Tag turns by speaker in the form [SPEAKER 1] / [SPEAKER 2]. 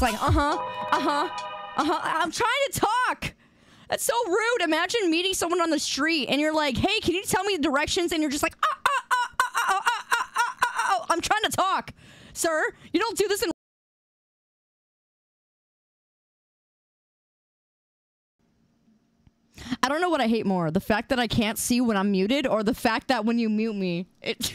[SPEAKER 1] just like, uh huh, uh huh, uh huh. I'm trying to talk. That's so rude. Imagine meeting someone on the street and you're like, hey, can you tell me the directions? And you're just like, ah, ah, ah, ah, ah, ah, ah, ah, ah, ah. I'm trying to talk, sir. You don't do this in. I don't know what I hate more the fact that I can't see when I'm muted or the fact that when you mute me, it.